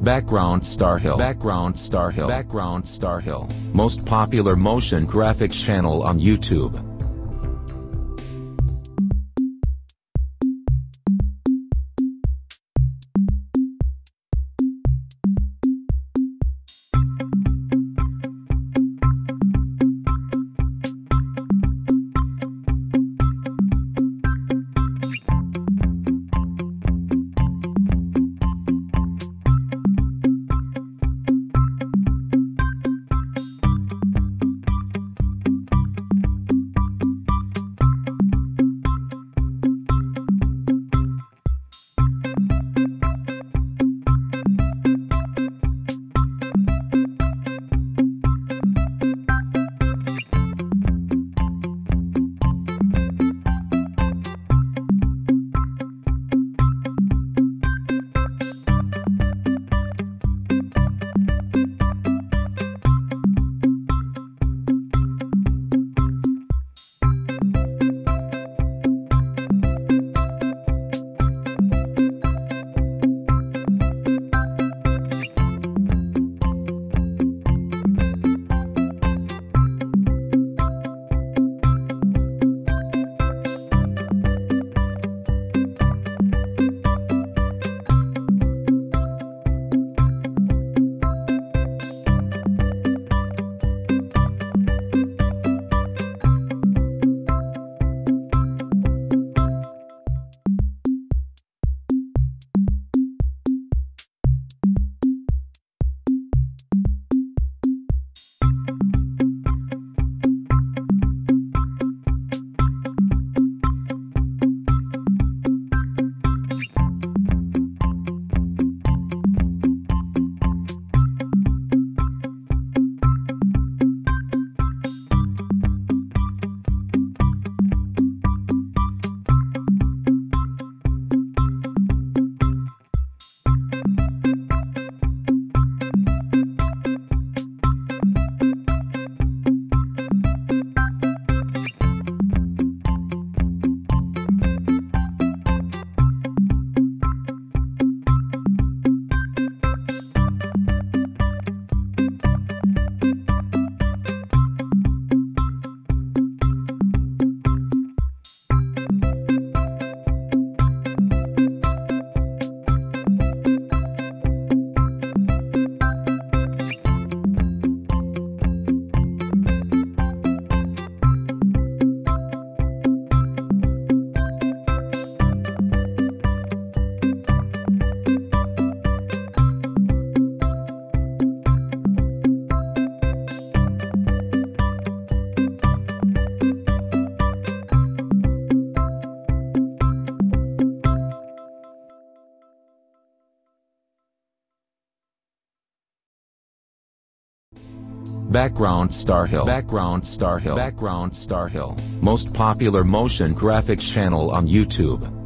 Background Starhill. Background Starhill. Background Starhill. Most popular motion graphics channel on YouTube. Background Starhill. Background Starhill. Background Starhill. Most popular motion graphics channel on YouTube.